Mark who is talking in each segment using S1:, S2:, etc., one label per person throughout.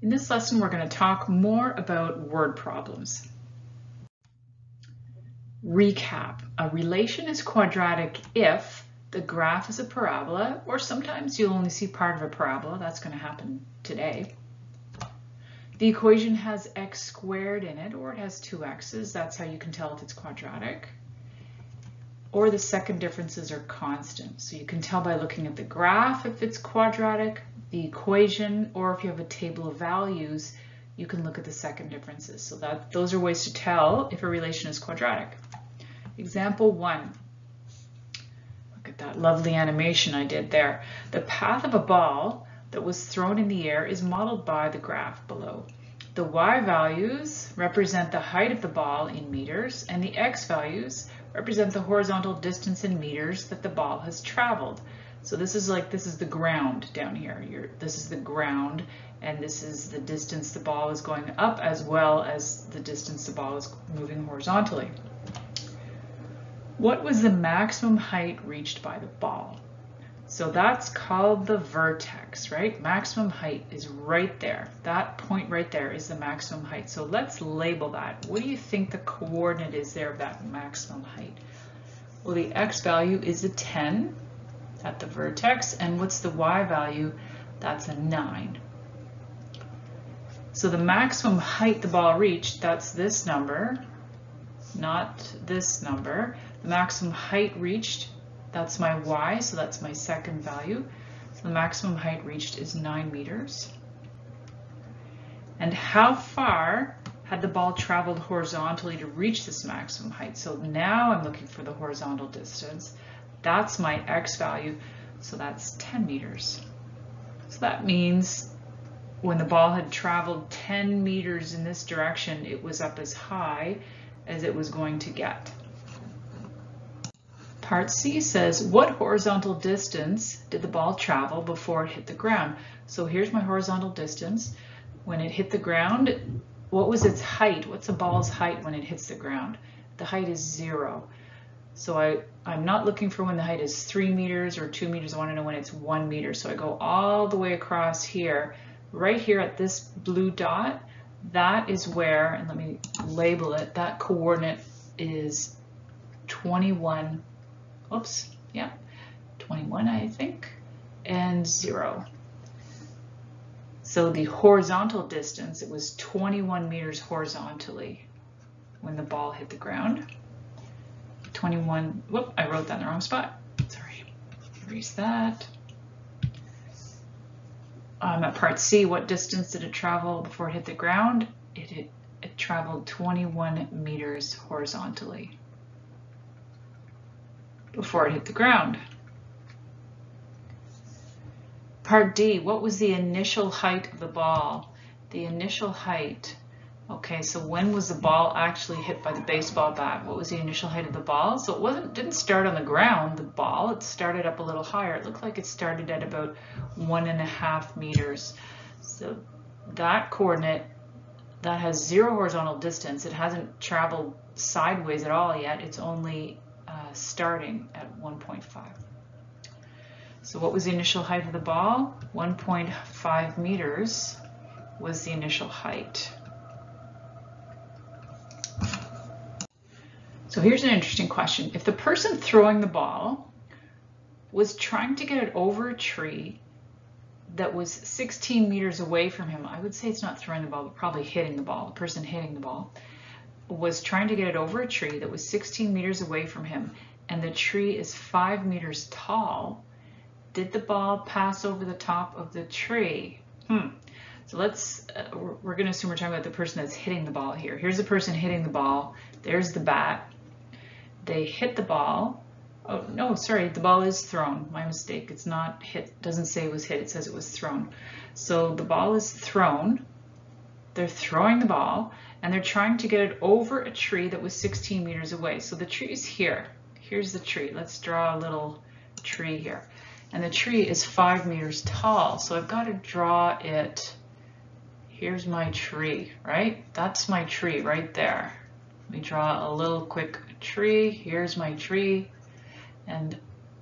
S1: In this lesson, we're going to talk more about word problems. Recap. A relation is quadratic if the graph is a parabola, or sometimes you'll only see part of a parabola. That's going to happen today. The equation has x squared in it, or it has two x's. That's how you can tell if it's quadratic. Or the second differences are constant. So you can tell by looking at the graph if it's quadratic, the equation, or if you have a table of values, you can look at the second differences. So that those are ways to tell if a relation is quadratic. Example one. Look at that lovely animation I did there. The path of a ball that was thrown in the air is modeled by the graph below. The y values represent the height of the ball in meters, and the x values represent the horizontal distance in meters that the ball has traveled. So this is like, this is the ground down here. You're, this is the ground and this is the distance the ball is going up as well as the distance the ball is moving horizontally. What was the maximum height reached by the ball? So that's called the vertex, right? Maximum height is right there. That point right there is the maximum height. So let's label that. What do you think the coordinate is there of that maximum height? Well, the x value is a 10 at the vertex. And what's the y value? That's a 9. So the maximum height the ball reached, that's this number, not this number. The maximum height reached, that's my y, so that's my second value. So the maximum height reached is 9 meters. And how far had the ball traveled horizontally to reach this maximum height? So now I'm looking for the horizontal distance. That's my x value, so that's 10 meters. So that means when the ball had traveled 10 meters in this direction, it was up as high as it was going to get. Part C says, what horizontal distance did the ball travel before it hit the ground? So here's my horizontal distance. When it hit the ground, what was its height? What's a ball's height when it hits the ground? The height is zero. So I, I'm not looking for when the height is three meters or two meters. I want to know when it's one meter. So I go all the way across here, right here at this blue dot. That is where, and let me label it, that coordinate is 21, oops, yeah, 21 I think, and zero. So the horizontal distance, it was 21 meters horizontally when the ball hit the ground. 21, whoop, I wrote that in the wrong spot. Sorry, erase that. Um, at part C, what distance did it travel before it hit the ground? It, it, it traveled 21 meters horizontally before it hit the ground. Part D, what was the initial height of the ball? The initial height Okay, so when was the ball actually hit by the baseball bat? What was the initial height of the ball? So it wasn't didn't start on the ground, the ball. It started up a little higher. It looked like it started at about one and a half meters. So that coordinate that has zero horizontal distance. It hasn't traveled sideways at all yet. It's only starting at 1.5. So what was the initial height of the ball? 1.5 meters was the initial height. So here's an interesting question. If the person throwing the ball was trying to get it over a tree that was 16 meters away from him, I would say it's not throwing the ball, but probably hitting the ball, the person hitting the ball, was trying to get it over a tree that was 16 meters away from him, and the tree is five meters tall, did the ball pass over the top of the tree? Hmm. So let's, uh, we're, we're going to assume we're talking about the person that's hitting the ball here. Here's the person hitting the ball. There's the bat they hit the ball. Oh, no, sorry, the ball is thrown. My mistake. It's not hit. doesn't say it was hit. It says it was thrown. So the ball is thrown. They're throwing the ball and they're trying to get it over a tree that was 16 meters away. So the tree is here. Here's the tree. Let's draw a little tree here. And the tree is five meters tall. So I've got to draw it. Here's my tree, right? That's my tree right there. Let me draw a little quick tree. Here's my tree. And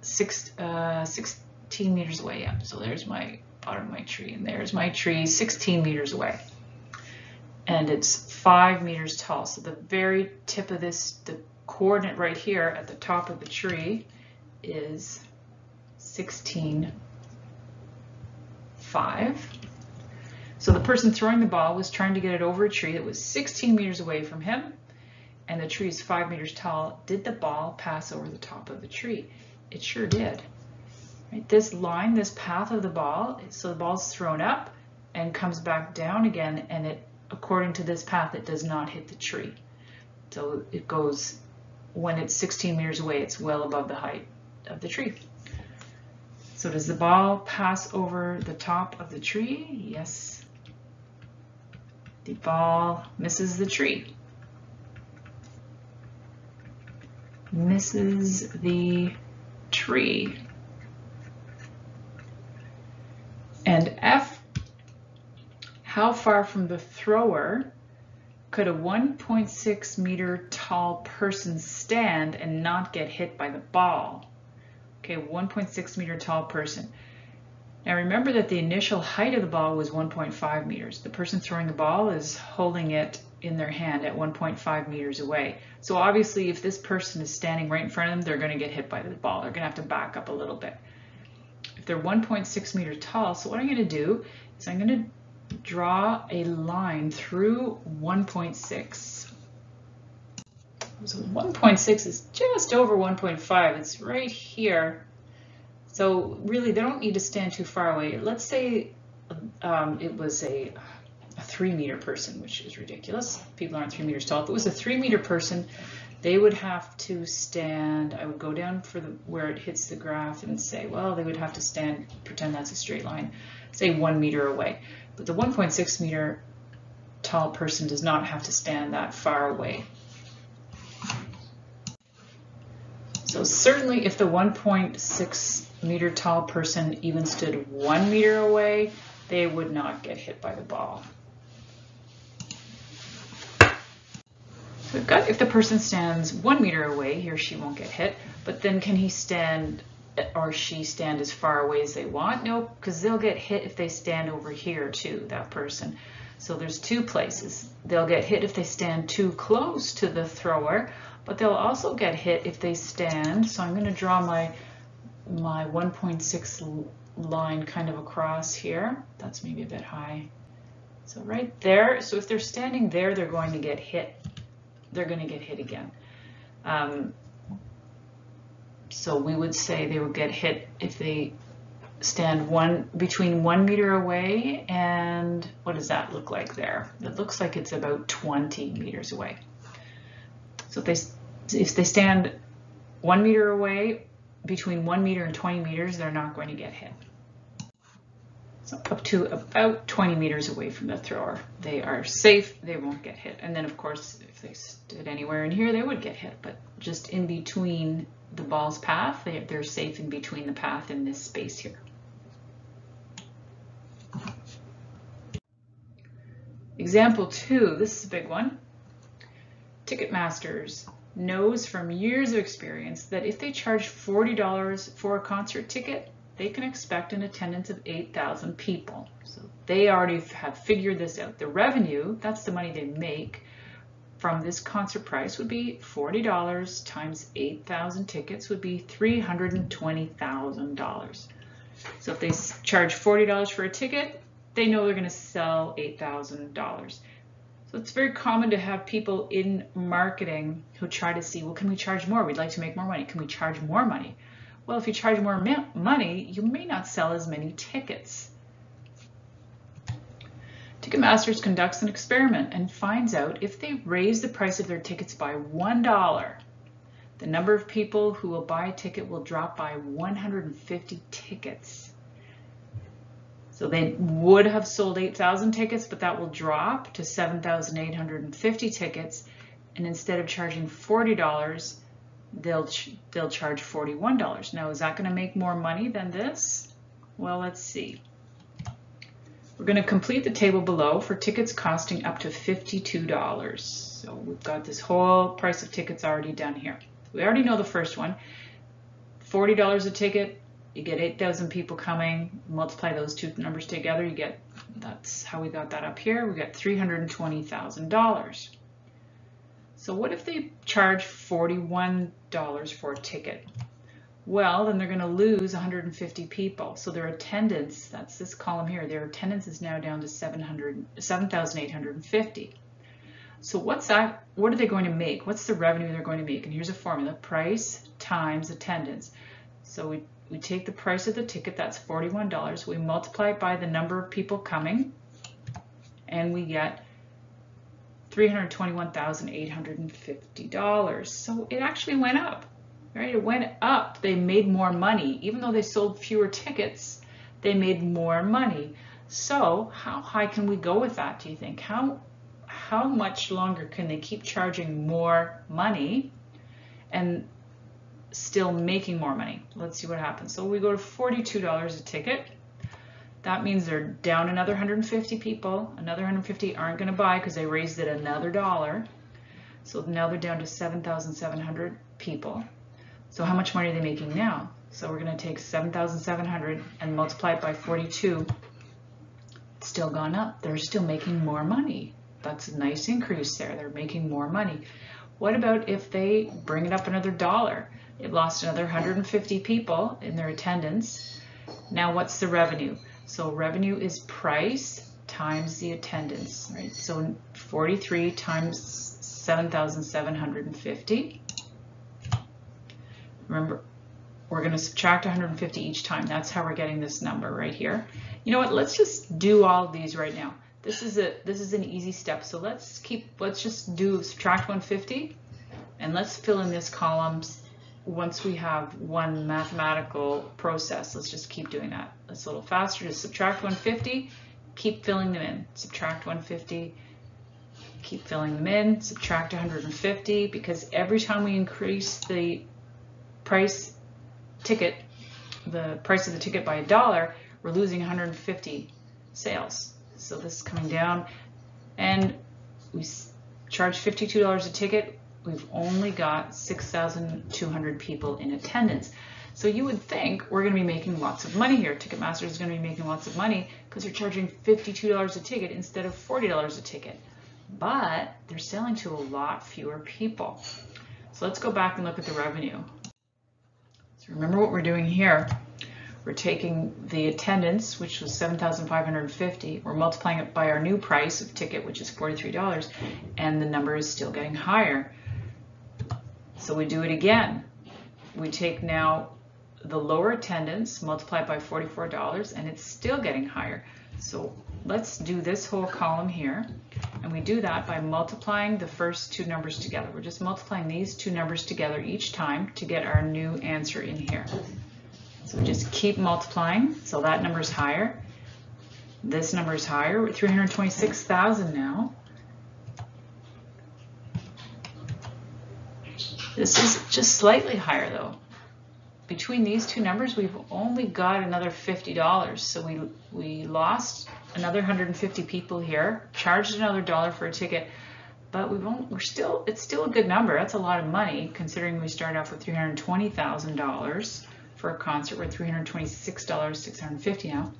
S1: six, uh, 16 meters away, yeah. So there's my bottom of my tree. And there's my tree 16 meters away. And it's five meters tall. So the very tip of this, the coordinate right here at the top of the tree is 16, 5. So the person throwing the ball was trying to get it over a tree that was 16 meters away from him, and the tree is 5 meters tall. Did the ball pass over the top of the tree? It sure did. Right? This line, this path of the ball, so the ball's thrown up and comes back down again, and it, according to this path, it does not hit the tree. So it goes, when it's 16 meters away, it's well above the height of the tree. So does the ball pass over the top of the tree? Yes. The ball misses the tree. Misses the tree. And F, how far from the thrower could a 1.6 meter tall person stand and not get hit by the ball? Okay, 1.6 meter tall person. Now remember that the initial height of the ball was 1.5 meters. The person throwing the ball is holding it in their hand at 1.5 meters away. So obviously if this person is standing right in front of them, they're going to get hit by the ball. They're going to have to back up a little bit. If they're 1.6 meters tall, so what I'm going to do is I'm going to draw a line through 1.6. So 1.6 is just over 1.5. It's right here. So really, they don't need to stand too far away. Let's say um, it was a, a three meter person, which is ridiculous. People aren't three meters tall. If it was a three meter person, they would have to stand, I would go down for the where it hits the graph and say, well, they would have to stand, pretend that's a straight line, say one meter away. But the 1.6 meter tall person does not have to stand that far away. So certainly if the 1.6 meter tall person even stood one meter away, they would not get hit by the ball. So we've got if the person stands one meter away, he or she won't get hit, but then can he stand or she stand as far away as they want? No, because they'll get hit if they stand over here too, that person. So there's two places. They'll get hit if they stand too close to the thrower but they'll also get hit if they stand. So I'm going to draw my, my 1.6 line kind of across here. That's maybe a bit high. So right there, so if they're standing there, they're going to get hit. They're going to get hit again. Um, so we would say they would get hit if they stand one between one meter away and what does that look like there? It looks like it's about 20 meters away. So if they, if they stand one meter away, between one meter and 20 meters, they're not going to get hit. Up to about 20 meters away from the thrower, they are safe, they won't get hit. And then of course, if they stood anywhere in here, they would get hit, but just in between the ball's path, they, they're safe in between the path in this space here. Example two, this is a big one. Ticketmasters knows from years of experience that if they charge $40 for a concert ticket, they can expect an attendance of 8,000 people. So they already have figured this out. The revenue, that's the money they make from this concert price would be $40 times 8,000 tickets would be $320,000. So if they charge $40 for a ticket, they know they're going to sell $8,000. So it's very common to have people in marketing who try to see, well, can we charge more? We'd like to make more money. Can we charge more money? Well, if you charge more money, you may not sell as many tickets. Ticketmasters conducts an experiment and finds out if they raise the price of their tickets by $1, the number of people who will buy a ticket will drop by 150 tickets. So they would have sold 8,000 tickets, but that will drop to 7,850 tickets. And instead of charging $40, they'll, ch they'll charge $41. Now, is that going to make more money than this? Well, let's see. We're going to complete the table below for tickets costing up to $52. So we've got this whole price of tickets already done here. We already know the first one. $40 a ticket, you get 8,000 people coming, multiply those two numbers together, you get, that's how we got that up here, we got $320,000. So what if they charge $41 for a ticket? Well, then they're going to lose 150 people. So their attendance, that's this column here, their attendance is now down to 7,850. So what's that, what are they going to make? What's the revenue they're going to make? And here's a formula, price times attendance. So we, we take the price of the ticket, that's $41, we multiply it by the number of people coming, and we get $321,850. So it actually went up, right? It went up. They made more money. Even though they sold fewer tickets, they made more money. So how high can we go with that, do you think? How, how much longer can they keep charging more money and still making more money? Let's see what happens. So we go to $42 a ticket. That means they're down another 150 people. Another 150 aren't going to buy because they raised it another dollar. So now they're down to 7,700 people. So how much money are they making now? So we're going to take 7,700 and multiply it by 42. It's still gone up. They're still making more money. That's a nice increase there. They're making more money. What about if they bring it up another dollar? It lost another 150 people in their attendance. Now what's the revenue? So revenue is price times the attendance, right? So 43 times 7,750. Remember, we're going to subtract 150 each time. That's how we're getting this number right here. You know what? Let's just do all of these right now. This is a this is an easy step. So let's keep let's just do subtract 150 and let's fill in this columns once we have one mathematical process, let's just keep doing that. It's a little faster. Just subtract 150, keep filling them in. Subtract 150, keep filling them in. Subtract 150, because every time we increase the price ticket, the price of the ticket by a dollar, we're losing 150 sales. So this is coming down, and we charge $52 a ticket we've only got 6,200 people in attendance. So you would think we're going to be making lots of money here. Ticketmaster is going to be making lots of money because they're charging $52 a ticket instead of $40 a ticket. But they're selling to a lot fewer people. So let's go back and look at the revenue. So remember what we're doing here. We're taking the attendance, which was 7,550. We're multiplying it by our new price of ticket, which is $43, and the number is still getting higher. So we do it again. We take now the lower attendance multiplied by $44 and it's still getting higher. So let's do this whole column here. And we do that by multiplying the first two numbers together. We're just multiplying these two numbers together each time to get our new answer in here. So we just keep multiplying. So that number is higher. This number is higher. We're 326,000 now. This is just slightly higher though. Between these two numbers, we've only got another $50. So we, we lost another 150 people here, charged another dollar for a ticket, but we've we're still, it's still a good number. That's a lot of money considering we started off with $320,000 for a concert. We're $326, now.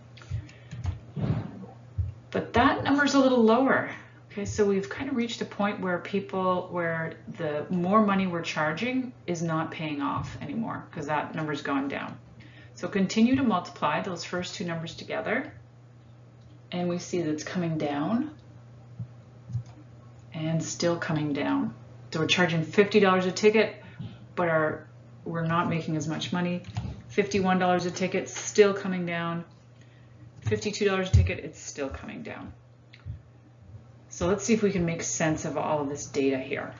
S1: But that number is a little lower. Okay, so we've kind of reached a point where people, where the more money we're charging is not paying off anymore because that number's gone down. So continue to multiply those first two numbers together and we see that it's coming down and still coming down. So we're charging $50 a ticket, but our, we're not making as much money. $51 a ticket, still coming down. $52 a ticket, it's still coming down. So let's see if we can make sense of all of this data here.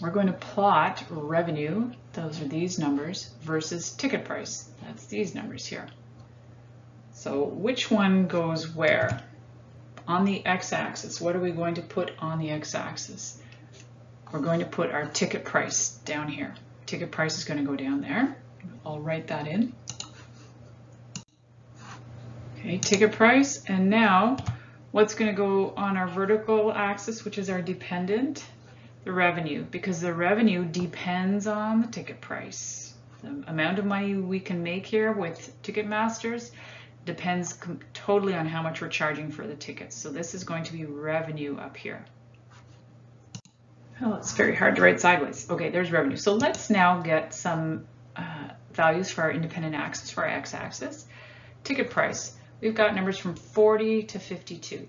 S1: We're going to plot revenue, those are these numbers, versus ticket price. That's these numbers here. So which one goes where? On the x-axis, what are we going to put on the x-axis? We're going to put our ticket price down here. Ticket price is going to go down there. I'll write that in. Okay, ticket price, and now What's going to go on our vertical axis, which is our dependent? The revenue, because the revenue depends on the ticket price. the amount of money we can make here with Ticketmasters depends totally on how much we're charging for the tickets. So this is going to be revenue up here. Oh, it's very hard to write sideways. Okay, there's revenue. So let's now get some uh, values for our independent axis, for our x-axis. Ticket price, we've got numbers from 40 to 52.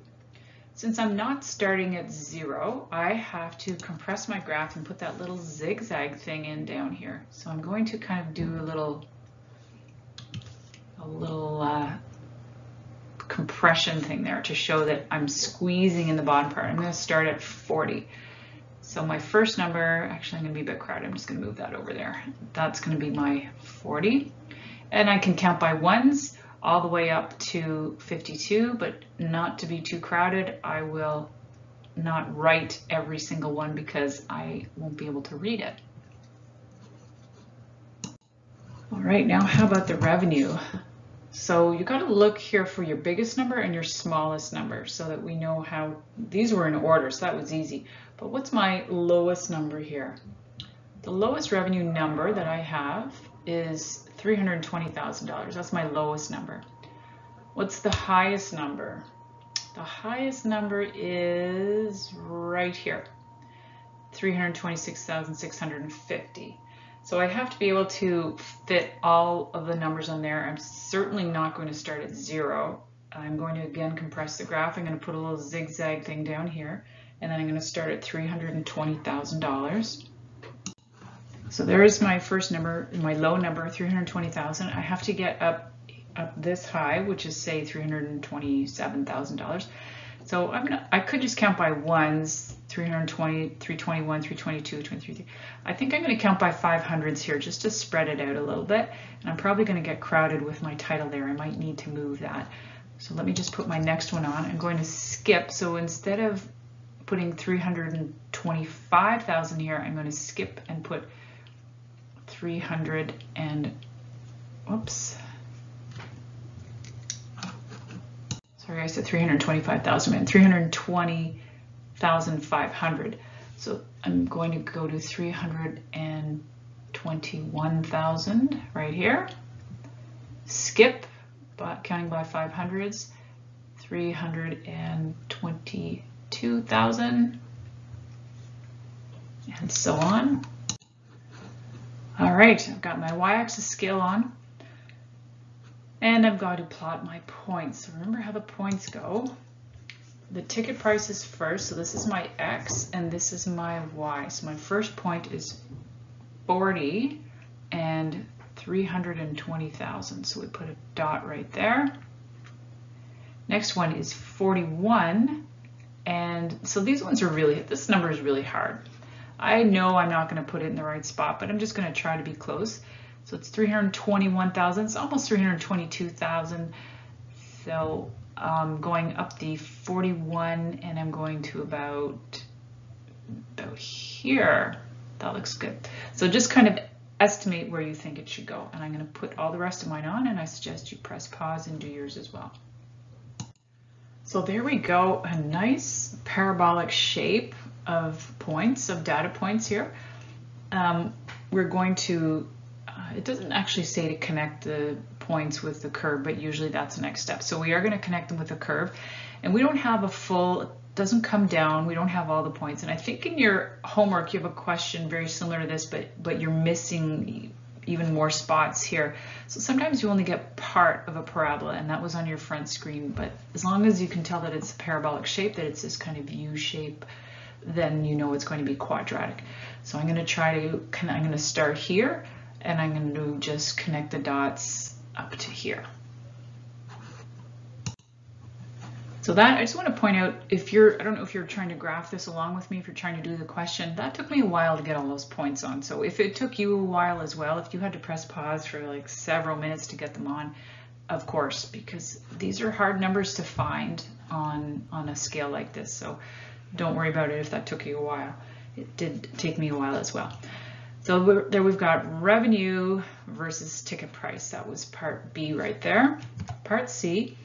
S1: Since I'm not starting at zero, I have to compress my graph and put that little zigzag thing in down here. So I'm going to kind of do a little, a little uh, compression thing there to show that I'm squeezing in the bottom part. I'm going to start at 40. So my first number, actually I'm gonna be a bit crowded, I'm just gonna move that over there. That's gonna be my 40. And I can count by ones all the way up to 52, but not to be too crowded, I will not write every single one because I won't be able to read it. All right, now how about the revenue? So you got to look here for your biggest number and your smallest number so that we know how, these were in order, so that was easy. But what's my lowest number here? The lowest revenue number that I have is $320,000. That's my lowest number. What's the highest number? The highest number is right here, 326,650. So I have to be able to fit all of the numbers on there. I'm certainly not going to start at zero. I'm going to again compress the graph. I'm going to put a little zigzag thing down here and then I'm going to start at $320,000. So there's my first number, my low number, 320,000. I have to get up up this high, which is say $327,000. So I'm gonna, I could just count by ones, 320, 321, 322, 23. I think I'm gonna count by 500s here just to spread it out a little bit. And I'm probably gonna get crowded with my title there. I might need to move that. So let me just put my next one on. I'm going to skip. So instead of putting 325,000 here, I'm going to skip and put 300 and, whoops. Sorry, I said 325,000 and 320,500. So I'm going to go to 321,000 right here. Skip, but counting by 500s, 322,000 and so on. All right, I've got my y-axis scale on, and I've got to plot my points. Remember how the points go. The ticket price is first, so this is my x, and this is my y. So my first point is 40 and 320,000. So we put a dot right there. Next one is 41 and so these ones are really, this number is really hard. I know I'm not going to put it in the right spot, but I'm just going to try to be close. So it's 321,000. It's almost 322,000. So um, going up the 41 and I'm going to about, about here. That looks good. So just kind of estimate where you think it should go. And I'm going to put all the rest of mine on and I suggest you press pause and do yours as well. So there we go, a nice parabolic shape of points, of data points here. Um, we're going to, uh, it doesn't actually say to connect the points with the curve, but usually that's the next step. So we are going to connect them with a curve and we don't have a full, doesn't come down, we don't have all the points. And I think in your homework you have a question very similar to this, but, but you're missing even more spots here. So sometimes you only get part of a parabola and that was on your front screen, but as long as you can tell that it's a parabolic shape, that it's this kind of U shape, then you know it's going to be quadratic. So I'm going to try to, I'm going to start here and I'm going to just connect the dots up to here. So that, I just want to point out, if you're, I don't know if you're trying to graph this along with me, if you're trying to do the question, that took me a while to get all those points on. So if it took you a while as well, if you had to press pause for like several minutes to get them on, of course, because these are hard numbers to find on, on a scale like this. So don't worry about it if that took you a while. It did take me a while as well. So there we've got revenue versus ticket price. That was part B right there. Part C,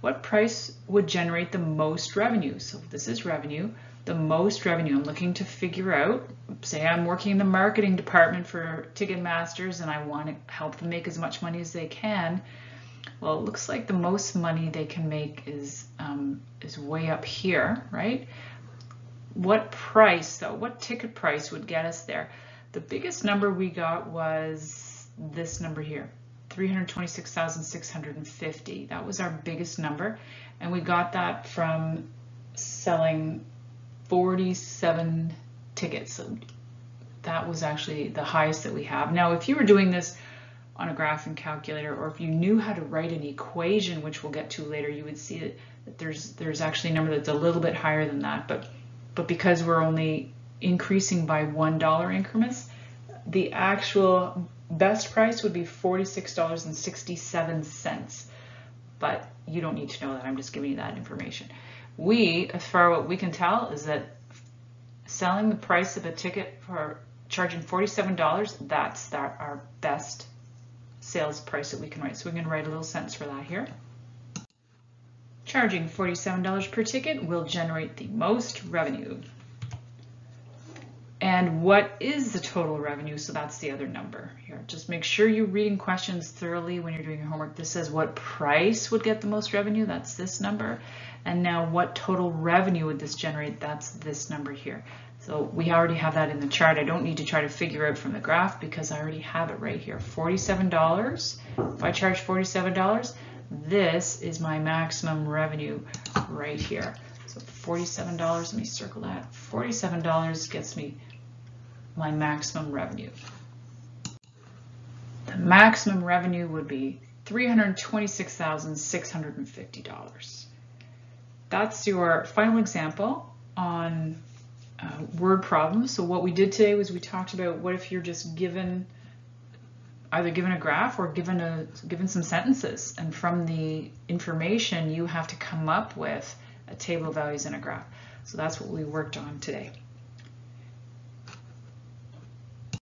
S1: what price would generate the most revenue? So this is revenue, the most revenue. I'm looking to figure out, say I'm working in the marketing department for Ticketmasters and I want to help them make as much money as they can. Well, it looks like the most money they can make is, um, is way up here, right? What price though, what ticket price would get us there? The biggest number we got was this number here, 326,650. That was our biggest number. And we got that from selling 47 tickets. That was actually the highest that we have. Now, if you were doing this on a graphing calculator, or if you knew how to write an equation, which we'll get to later, you would see that there's there's actually a number that's a little bit higher than that. But but because we're only increasing by one dollar increments, the actual best price would be $46.67. But you don't need to know that. I'm just giving you that information. We, as far as what we can tell, is that selling the price of a ticket for charging $47, that's that, our best sales price that we can write. So we're going to write a little sentence for that here. Charging $47 per ticket will generate the most revenue. And what is the total revenue? So that's the other number here. Just make sure you're reading questions thoroughly when you're doing your homework. This says what price would get the most revenue? That's this number. And now what total revenue would this generate? That's this number here. So we already have that in the chart. I don't need to try to figure out from the graph because I already have it right here. $47. If I charge $47, this is my maximum revenue right here. So $47, let me circle that. $47 gets me my maximum revenue. The maximum revenue would be $326,650. That's your final example on uh, word problems. So what we did today was we talked about what if you're just given either given a graph or given a given some sentences and from the information you have to come up with a table of values and a graph. So that's what we worked on today.